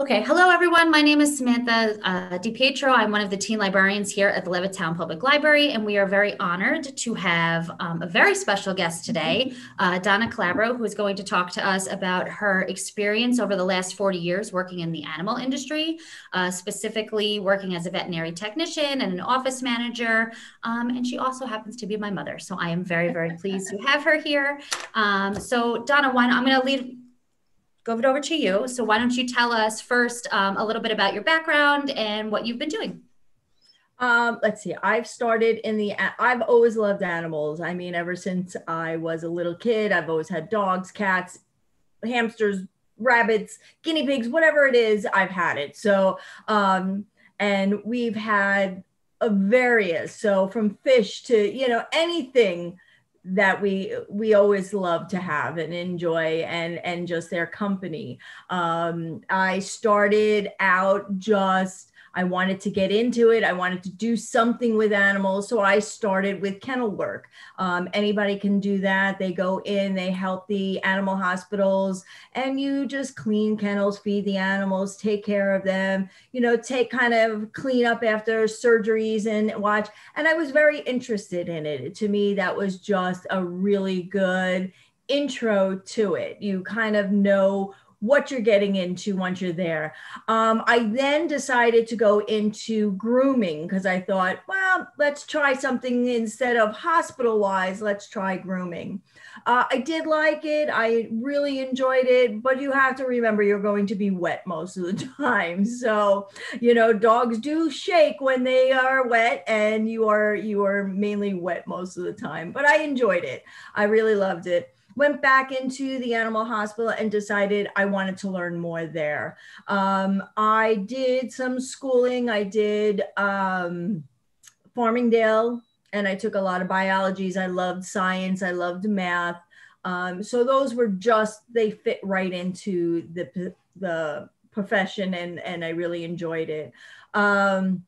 Okay, hello everyone. My name is Samantha uh, DiPietro. I'm one of the teen librarians here at the Levittown Public Library, and we are very honored to have um, a very special guest today, uh, Donna Calabro, who is going to talk to us about her experience over the last 40 years working in the animal industry, uh, specifically working as a veterinary technician and an office manager. Um, and she also happens to be my mother, so I am very, very pleased to have her here. Um, so, Donna, why I'm going to lead go over to you. So why don't you tell us first um, a little bit about your background and what you've been doing? Um, let's see. I've started in the. I've always loved animals. I mean, ever since I was a little kid, I've always had dogs, cats, hamsters, rabbits, guinea pigs, whatever it is. I've had it. So, um, and we've had a various. So from fish to you know anything that we we always love to have and enjoy and and just their company. Um i started out just I wanted to get into it. I wanted to do something with animals. So I started with kennel work. Um, anybody can do that. They go in, they help the animal hospitals, and you just clean kennels, feed the animals, take care of them, you know, take kind of clean up after surgeries and watch. And I was very interested in it. To me, that was just a really good intro to it. You kind of know what you're getting into once you're there. Um, I then decided to go into grooming because I thought, well, let's try something instead of hospitalized, let's try grooming. Uh, I did like it. I really enjoyed it, but you have to remember you're going to be wet most of the time. So, you know, dogs do shake when they are wet and you are you are mainly wet most of the time. But I enjoyed it. I really loved it went back into the animal hospital and decided I wanted to learn more there. Um, I did some schooling. I did um, Farmingdale, and I took a lot of biologies. I loved science. I loved math. Um, so those were just they fit right into the the profession, and and I really enjoyed it. Um,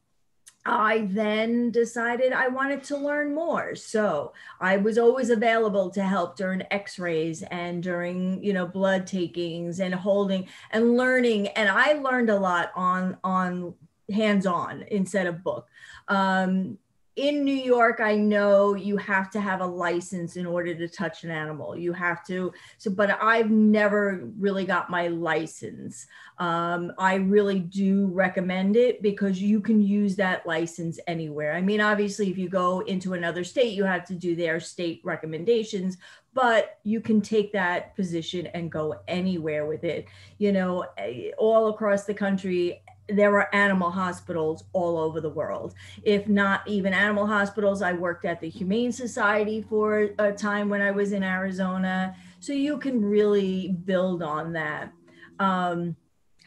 I then decided I wanted to learn more. So I was always available to help during x-rays and during, you know, blood takings and holding and learning. And I learned a lot on, on hands-on instead of book. Um, in New York, I know you have to have a license in order to touch an animal. You have to, so, but I've never really got my license. Um, I really do recommend it because you can use that license anywhere. I mean, obviously, if you go into another state, you have to do their state recommendations, but you can take that position and go anywhere with it. You know, eh, all across the country, there are animal hospitals all over the world. If not even animal hospitals, I worked at the Humane Society for a time when I was in Arizona. So you can really build on that. Um,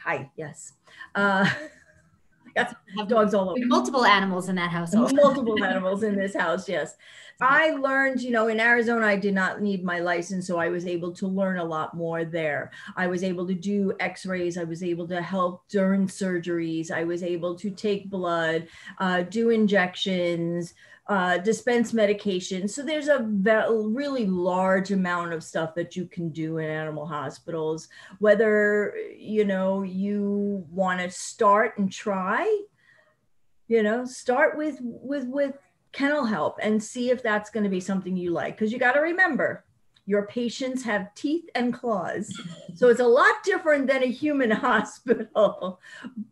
hi, yes. Uh, I got dogs all over. Multiple animals in that household. Multiple animals in this house, yes. I learned, you know, in Arizona, I did not need my license, so I was able to learn a lot more there. I was able to do x rays, I was able to help during surgeries, I was able to take blood, uh, do injections. Uh, dispense medication. So there's a ve- really large amount of stuff that you can do in animal hospitals. Whether you know you want to start and try, you know, start with with with kennel help and see if that's going to be something you like. Because you got to remember, your patients have teeth and claws. So it's a lot different than a human hospital.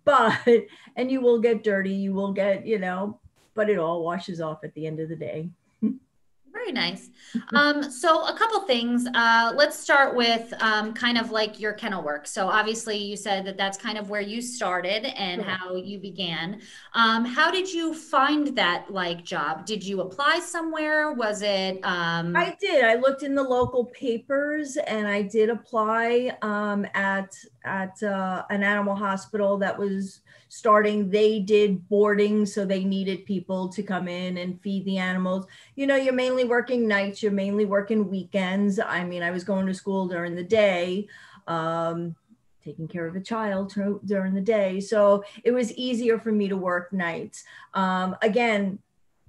But, and you will get dirty, you will get, you know, but it all washes off at the end of the day. Very nice. Um, so a couple things. Uh, let's start with um, kind of like your kennel work. So obviously you said that that's kind of where you started and how you began. Um, how did you find that like job? Did you apply somewhere? Was it? Um... I did. I looked in the local papers and I did apply um, at at uh, an animal hospital that was starting they did boarding so they needed people to come in and feed the animals. You know you're mainly working nights you're mainly working weekends. I mean i was going to school during the day um, taking care of a child during the day. So it was easier for me to work nights. Um, again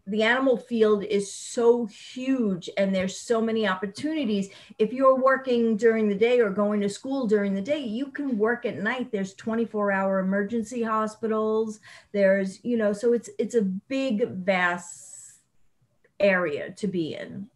the animal field is so huge and there's so many opportunities. If you're working during the day or going to school during the day you can work at night. There's 24 hour emergency hospitals. There's you know so it's it's a big vast area to be in.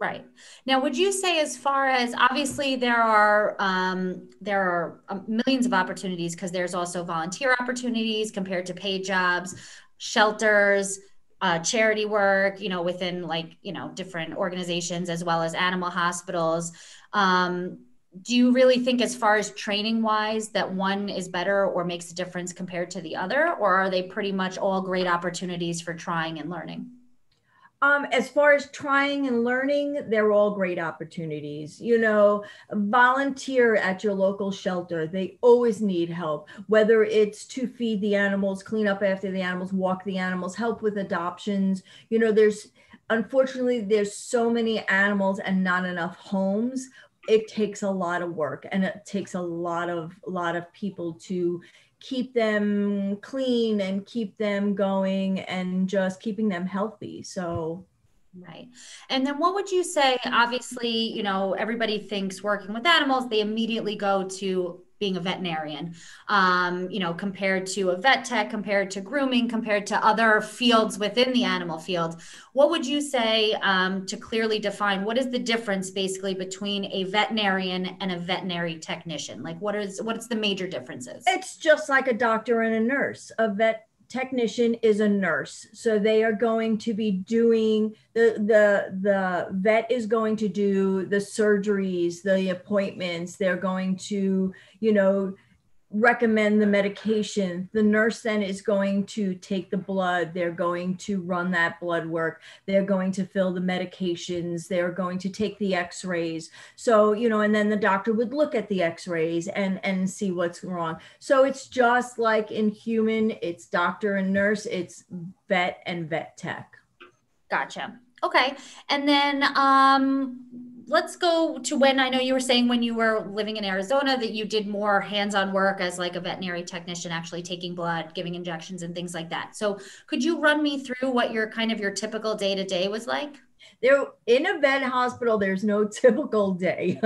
Right. Now, would you say, as far as obviously there are um, there are um, millions of opportunities because there's also volunteer opportunities compared to paid jobs, shelters, uh, charity work, you know, within like you know different organizations as well as animal hospitals. Um, do you really think, as far as training wise, that one is better or makes a difference compared to the other, or are they pretty much all great opportunities for trying and learning? Um, as far as trying and learning, they're all great opportunities. You know, volunteer at your local shelter. They always need help, whether it's to feed the animals, clean up after the animals, walk the animals, help with adoptions. You know, there's unfortunately there's so many animals and not enough homes. It takes a lot of work and it takes a lot of a lot of people to keep them clean and keep them going and just keeping them healthy. So Right. And then what would you say? Obviously, you know, everybody thinks working with animals, they immediately go to being a veterinarian, um, you know, compared to a vet tech, compared to grooming, compared to other fields within the animal field. What would you say um, to clearly define what is the difference basically between a veterinarian and a veterinary technician? Like, what is what's the major differences? It's just like a doctor and a nurse. A vet technician is a nurse. So they are going to be doing the the the vet is going to do the surgeries the appointments. They're going to you know recommend the medication. The nurse then is going to take the blood. They're going to run that blood work. They're going to fill the medications. They're going to take the x-rays. So, you know, and then the doctor would look at the x-rays and and see what's wrong. So it's just like in human, it's doctor and nurse, it's vet and vet tech. Gotcha. Okay. And then um let's go to when I know you were saying when you were living in Arizona that you did more hands-on work as like a veterinary technician, actually taking blood, giving injections, and things like that. So, could you run me through what your kind of your typical day to day was like? There in a vet hospital there's no typical day.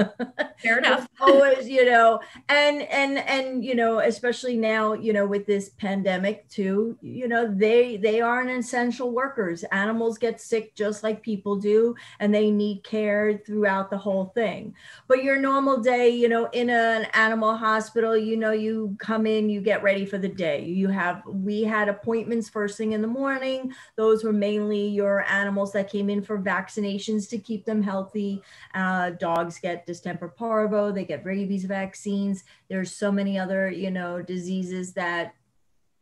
Fair enough. always you know and and and you know especially now you know with this pandemic too you know they they are an essential workers. Animals get sick just like people do and they need care throughout the whole thing. But your normal day you know in an animal hospital you know you come in you get ready for the day. You have we had appointments first thing in the morning. Those were mainly your animals that came in for vaccinations to keep them healthy. Uh, dogs get distemper parvo, they get rabies vaccines. There's so many other, you know, diseases that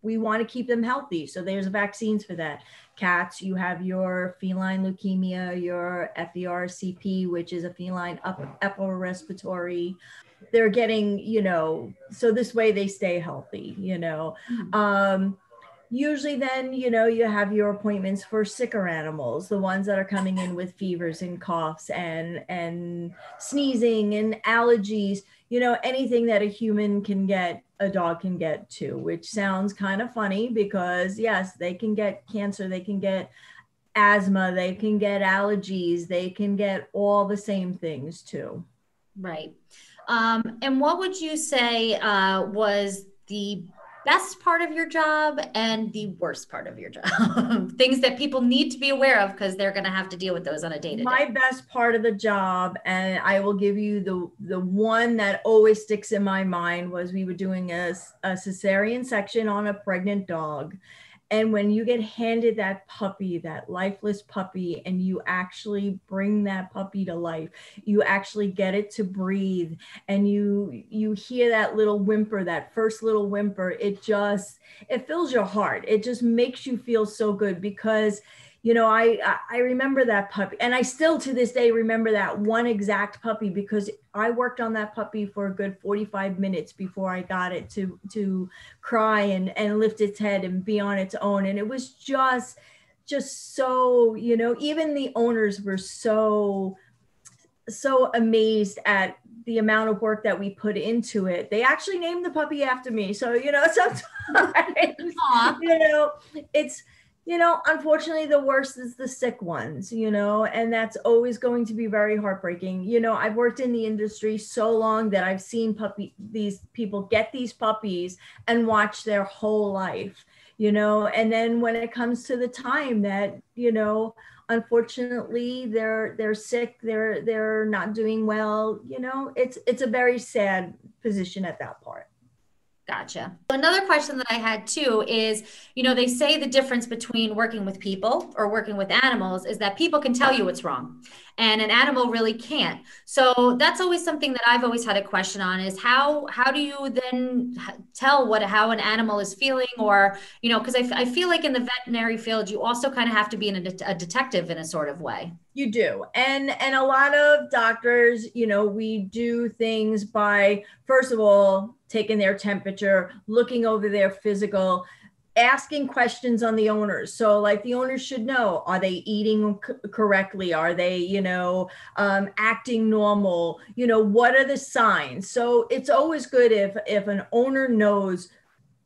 we want to keep them healthy. So there's vaccines for that. Cats, you have your feline leukemia, your FVRCP, which is a feline upper respiratory. They're getting, you know, so this way they stay healthy, you know. Mm-hmm. Um, usually then you know you have your appointments for sicker animals the ones that are coming in with fevers and coughs and and sneezing and allergies you know anything that a human can get a dog can get too which sounds kind of funny because yes they can get cancer they can get asthma they can get allergies they can get all the same things too. Right. Um, and what would you say uh, was the best part of your job and the worst part of your job. Things that people need to be aware of because they're going to have to deal with those on a day to day my best part of the job and i will give you the the one that always sticks in my mind was we were doing a, a cesarean section on a pregnant dog and when you get handed that puppy, that lifeless puppy, and you actually bring that puppy to life, you actually get it to breathe, and you you hear that little whimper, that first little whimper, it just it fills your heart. It just makes you feel so good because you know i i remember that puppy and i still to this day remember that one exact puppy because i worked on that puppy for a good 45 minutes before i got it to to cry and and lift its head and be on its own and it was just just so you know even the owners were so so amazed at the amount of work that we put into it. They actually named the puppy after me. So, you know, sometimes, you know, it's, you know, unfortunately, the worst is the sick ones, you know, and that's always going to be very heartbreaking. You know, I've worked in the industry so long that I've seen puppy these people get these puppies and watch their whole life, you know, and then when it comes to the time that, you know, unfortunately they're they're sick, they're they're not doing well, you know, it's it's a very sad position at that part. Gotcha. Another question that I had too is, you know, they say the difference between working with people or working with animals is that people can tell you what's wrong and an animal really can't. So that's always something that I've always had a question on is how how do you then tell what how an animal is feeling or, you know, because I, I feel like in the veterinary field you also kind of have to be in a, a detective in a sort of way. You do. And and a lot of doctors, you know, we do things by first of all taking their temperature, looking over their physical, asking questions on the owners. So, like the owners should know: Are they eating c- correctly? Are they, you know, um, acting normal? You know, what are the signs? So it's always good if if an owner knows.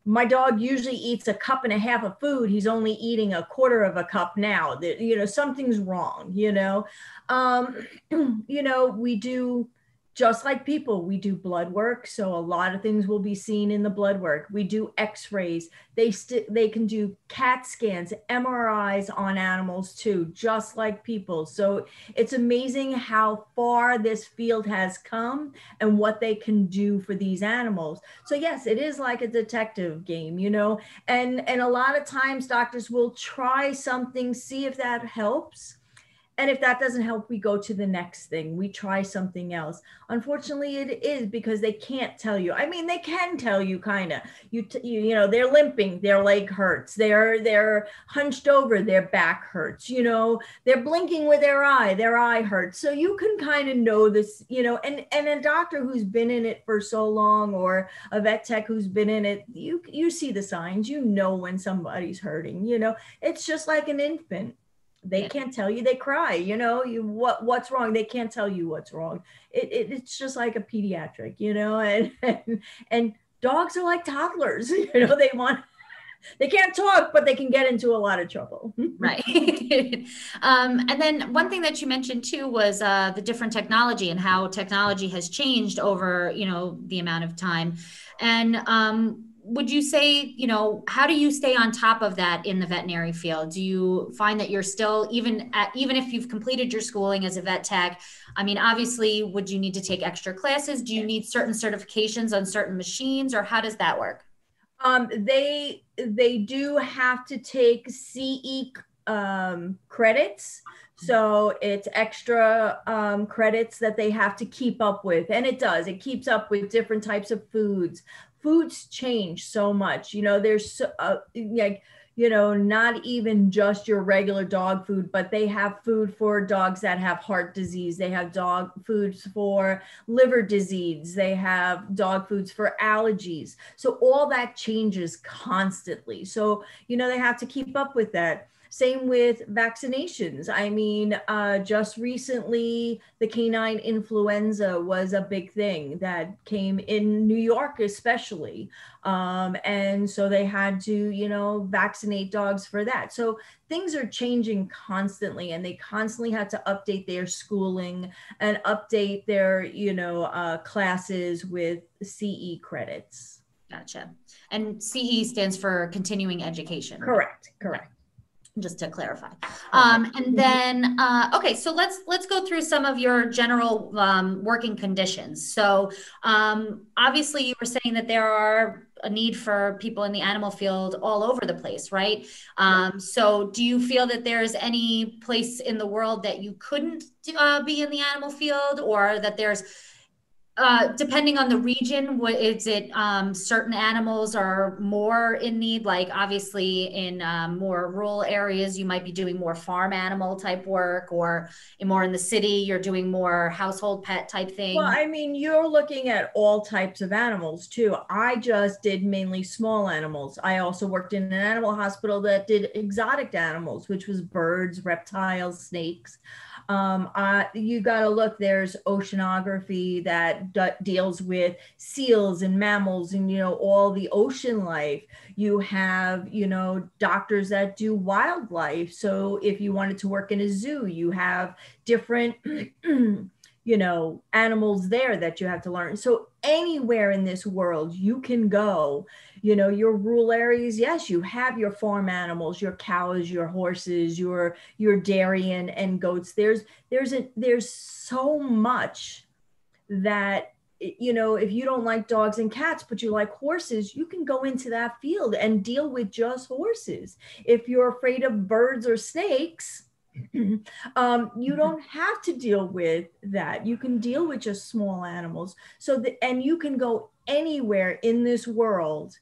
My dog usually eats a cup and a half of food. He's only eating a quarter of a cup now. That you know something's wrong. You know, um, you know we do just like people, we do blood work. So a lot of things will be seen in the blood work. We do x-rays. They st- they can do CAT scans, MRIs on animals too, just like people. So it's amazing how far this field has come and what they can do for these animals. So yes, it is like a detective game, you know. And and a lot of times doctors will try something, see if that helps and if that doesn't help we go to the next thing. We try something else. Unfortunately it is because they can't tell you. I mean they can tell you kind of you, t- you you know they're limping. Their leg hurts. They're they're hunched over. Their back hurts you know. They're blinking with their eye. Their eye hurts. So you can kind of know this you know and and a doctor who's been in it for so long or a vet tech who's been in it you you see the signs. You know when somebody's hurting you know. It's just like an infant they yeah. can't tell you they cry you know you what what's wrong? They can't tell you what's wrong. It, it it's just like a pediatric you know and, and and dogs are like toddlers you know they want they can't talk but they can get into a lot of trouble. Right. Um, and then one thing that you mentioned too was uh, the different technology and how technology has changed over you know the amount of time. And um, would you say you know how do you stay on top of that in the veterinary field? Do you find that you're still even at, even if you've completed your schooling as a vet tech i mean obviously would you need to take extra classes? Do you need certain certifications on certain machines or how does that work? Um, they they do have to take ce um, credits. So it's extra um, credits that they have to keep up with and it does. It keeps up with different types of foods foods change so much. You know, there's uh, like, you know, not even just your regular dog food, but they have food for dogs that have heart disease. They have dog foods for liver disease. They have dog foods for allergies. So all that changes constantly. So, you know, they have to keep up with that. Same with vaccinations. I mean, uh, just recently, the canine influenza was a big thing that came in New York, especially. Um, and so they had to, you know, vaccinate dogs for that. So things are changing constantly, and they constantly had to update their schooling and update their, you know, uh, classes with CE credits. Gotcha. And CE stands for continuing education. Correct. Correct just to clarify. Um, and mm-hmm. then uh, okay so let's let's go through some of your general um, working conditions. So um, obviously you were saying that there are a need for people in the animal field all over the place right? Um, so do you feel that there's any place in the world that you couldn't uh, be in the animal field or that there's uh, depending on the region, what is it? Um, certain animals are more in need. Like obviously, in um, more rural areas, you might be doing more farm animal type work, or in more in the city, you're doing more household pet type thing. Well, I mean, you're looking at all types of animals too. I just did mainly small animals. I also worked in an animal hospital that did exotic animals, which was birds, reptiles, snakes. Um, uh, you got to look, there's oceanography that d- deals with seals and mammals and, you know, all the ocean life. You have, you know, doctors that do wildlife. So if you wanted to work in a zoo, you have different. you know animals there that you have to learn so anywhere in this world you can go you know your rural areas yes you have your farm animals your cows your horses your your dairy and, and goats. There's there's a there's so much that you know if you don't like dogs and cats but you like horses you can go into that field and deal with just horses. If you're afraid of birds or snakes um, you mm-hmm. don't have to deal with that. You can deal with just small animals. So that and you can go anywhere in this world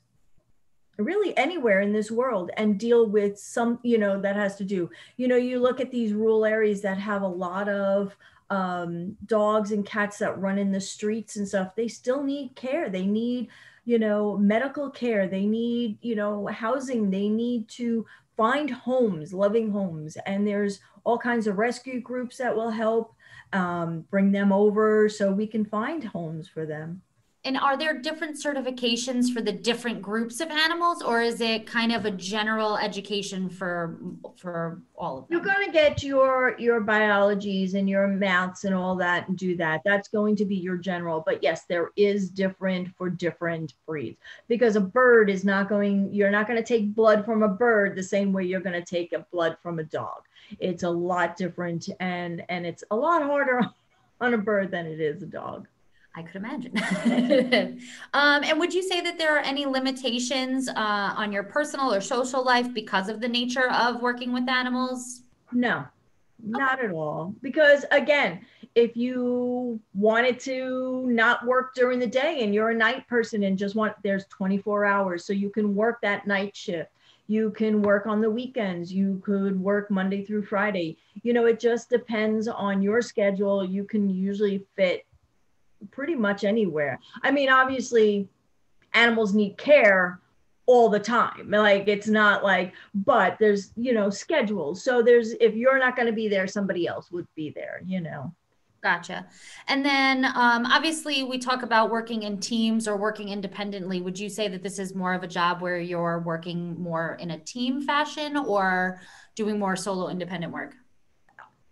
really anywhere in this world and deal with some you know that has to do. You know you look at these rural areas that have a lot of um, dogs and cats that run in the streets and stuff they still need care. They need you know medical care. They need you know housing. They need to find homes loving homes. And there's all kinds of rescue groups that will help um, bring them over so we can find homes for them and are there different certifications for the different groups of animals, or is it kind of a general education for for all of them? You're going to get your your biologies and your maths and all that and do that. That's going to be your general. But yes, there is different for different breeds because a bird is not going. You're not going to take blood from a bird the same way you're going to take a blood from a dog. It's a lot different, and and it's a lot harder on a bird than it is a dog. I could imagine. um, and would you say that there are any limitations uh, on your personal or social life because of the nature of working with animals? No, not okay. at all. Because again, if you wanted to not work during the day and you're a night person and just want, there's 24 hours, so you can work that night shift. You can work on the weekends. You could work Monday through Friday. You know, it just depends on your schedule. You can usually fit pretty much anywhere. I mean, obviously, animals need care all the time. Like it's not like, but there's, you know, schedules. So there's, if you're not going to be there, somebody else would be there, you know. Gotcha. And then um, obviously, we talk about working in teams or working independently. Would you say that this is more of a job where you're working more in a team fashion or doing more solo independent work?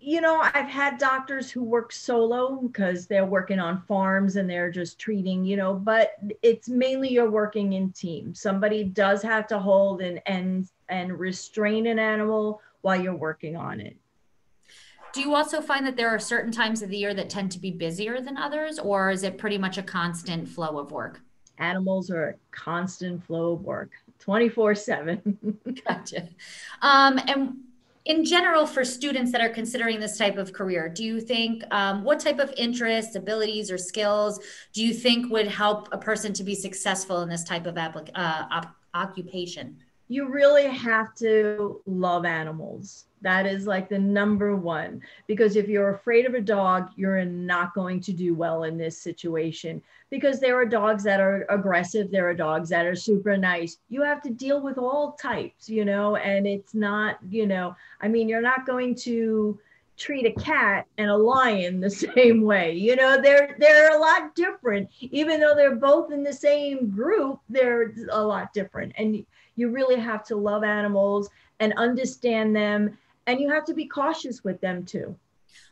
You know, I've had doctors who work solo because they're working on farms and they're just treating, you know, but it's mainly you're working in team. Somebody does have to hold and and and restrain an animal while you're working on it. Do you also find that there are certain times of the year that tend to be busier than others, or is it pretty much a constant flow of work? Animals are a constant flow of work, 24 7. gotcha. Um, and in general for students that are considering this type of career do you think um, what type of interests abilities or skills do you think would help a person to be successful in this type of applic- uh, op- occupation you really have to love animals. That is like the number one because if you're afraid of a dog you're not going to do well in this situation because there are dogs that are aggressive there are dogs that are super nice. You have to deal with all types you know and it's not you know i mean you're not going to treat a cat and a lion the same way you know they're they're a lot different. Even though they're both in the same group they're a lot different. And you really have to love animals and understand them and you have to be cautious with them too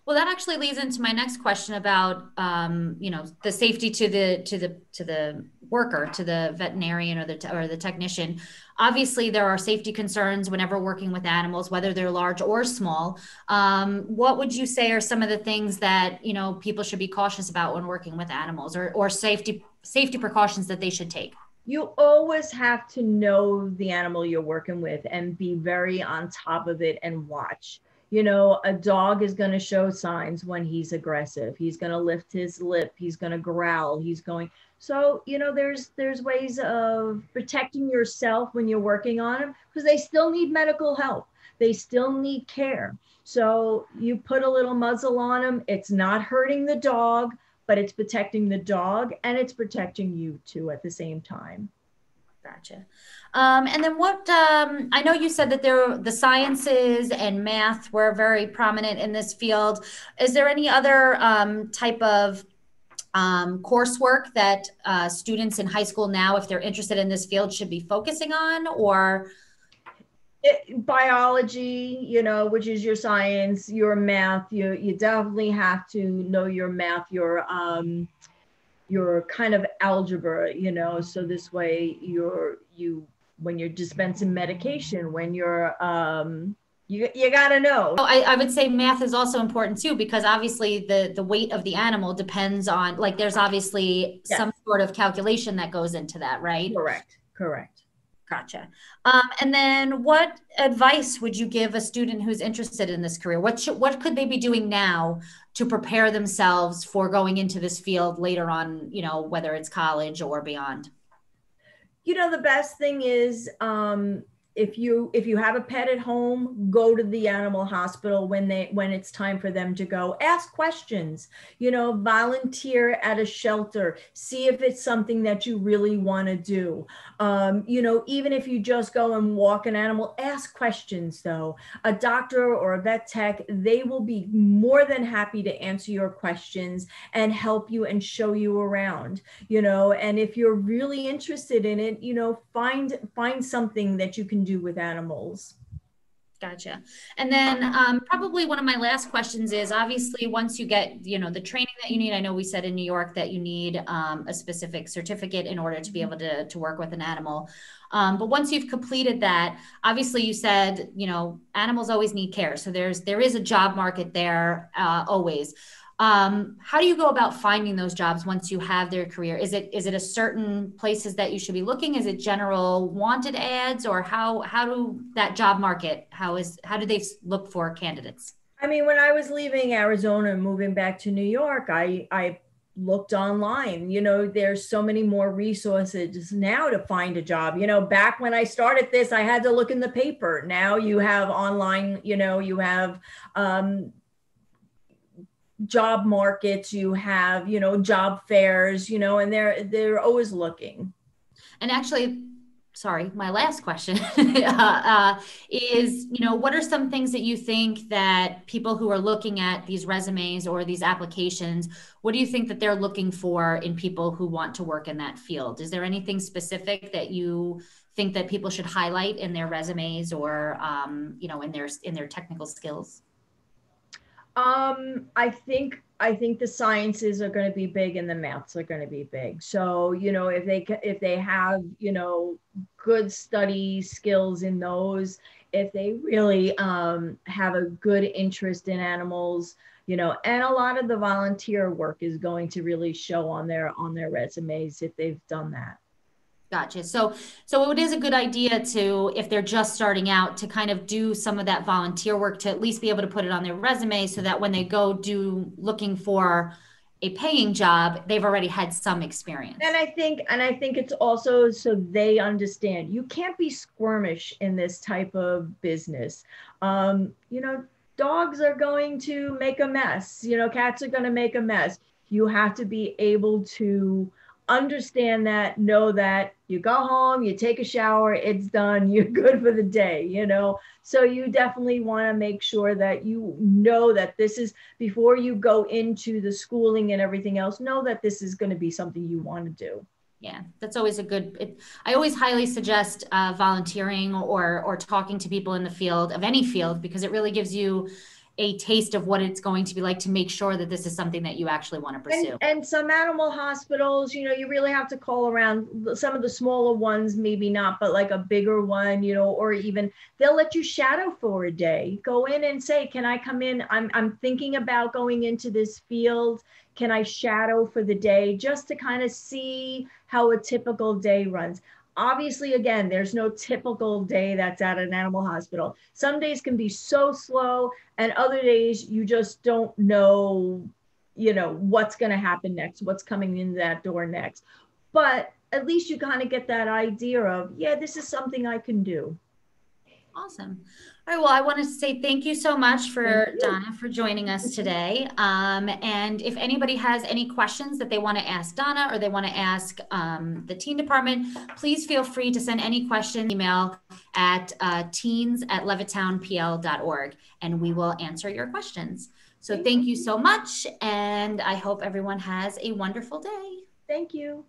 well, that actually leads into my next question about, um, you know, the safety to the to the to the worker, to the veterinarian or the or the technician. Obviously, there are safety concerns whenever working with animals, whether they're large or small. Um, what would you say are some of the things that you know people should be cautious about when working with animals, or or safety safety precautions that they should take? You always have to know the animal you're working with and be very on top of it and watch you know, a dog is going to show signs when he's aggressive. He's going to lift his lip. He's going to growl. He's going. So, you know, there's there's ways of protecting yourself when you're working on them because they still need medical help. They still need care. So you put a little muzzle on them. It's not hurting the dog, but it's protecting the dog and it's protecting you too at the same time. Gotcha. Um, and then what, um, I know you said that there, the sciences and math were very prominent in this field. Is there any other um, type of um, coursework that uh, students in high school now, if they're interested in this field, should be focusing on or? It, biology, you know, which is your science, your math, you, you definitely have to know your math, your, um, your kind of algebra, you know, so this way you're, you, when you're dispensing medication, when you're, um, you, you got to know. I, I would say math is also important too, because obviously the, the weight of the animal depends on, like, there's obviously Yes. some sort of calculation that goes into that, right? Correct, correct. Gotcha. Um, and then what advice would you give a student who's interested in this career? What should, what could they be doing now to prepare themselves for going into this field later on, you know, whether it's college or beyond? you know the best thing is um if you if you have a pet at home go to the animal hospital when they when it's time for them to go ask questions you know volunteer at a shelter see if it's something that you really want to do um, you know even if you just go and walk an animal ask questions though. A doctor or a vet tech they will be more than happy to answer your questions and help you and show you around you know? And if you're really interested in it you know find find something that you can do with animals Gotcha. And then um, probably one of my last questions is obviously once you get, you know, the training that you need, I know we said in New York that you need um, a specific certificate in order to be able to, to work with an animal. Um, but once you've completed that, obviously you said, you know, animals always need care. So there's, there is a job market there uh, always. Um, how do you go about finding those jobs once you have their career? Is it, is it a certain places that you should be looking? Is it general wanted ads or how, how do that job market, how is, how do they look for candidates? i mean when i was leaving arizona and moving back to new york i i looked online you know there's so many more resources now to find a job you know back when i started this i had to look in the paper now you have online you know you have um job markets you have you know job fairs you know and they're they're always looking And actually, sorry, my last question uh, uh, is, you know, what are some things that you think that people who are looking at these resumes or these applications, what do you think that they're looking for in people who want to work in that field? Is there anything specific that you think that people should highlight in their resumes or, um, you know, in their in their technical skills? Um, I think I think the sciences are going to be big and the maths are going to be big. So you know, if they if they have you know good study skills in those, if they really um, have a good interest in animals, you know, and a lot of the volunteer work is going to really show on their on their resumes if they've done that. Gotcha. So, so it is a good idea to, if they're just starting out, to kind of do some of that volunteer work to at least be able to put it on their resume so that when they go do looking for a paying job, they've already had some experience. And I think, and I think it's also so they understand you can't be squirmish in this type of business. Um, you know, dogs are going to make a mess. You know, cats are going to make a mess. You have to be able to understand that, know that you go home, you take a shower, it's done, you're good for the day, you know. So you definitely want to make sure that you know that this is before you go into the schooling and everything else, know that this is going to be something you want to do. Yeah, that's always a good. It, I always highly suggest uh, volunteering or or talking to people in the field of any field because it really gives you a taste of what it's going to be like to make sure that this is something that you actually want to pursue. And, and some animal hospitals, you know, you really have to call around some of the smaller ones, maybe not, but like a bigger one, you know, or even they'll let you shadow for a day. Go in and say, Can I come in? I'm I'm thinking about going into this field. Can I shadow for the day just to kind of see how a typical day runs? Obviously again there's no typical day that's at an animal hospital. Some days can be so slow and other days you just don't know you know what's going to happen next what's coming in that door next. But at least you kind of get that idea of yeah this is something i can do Awesome. All right. Well, I wanted to say thank you so much for Donna for joining us today. Um, and if anybody has any questions that they want to ask Donna or they want to ask um, the teen department, please feel free to send any question email at uh, teens at levittownpl.org and we will answer your questions. So thank you so much. And I hope everyone has a wonderful day. Thank you.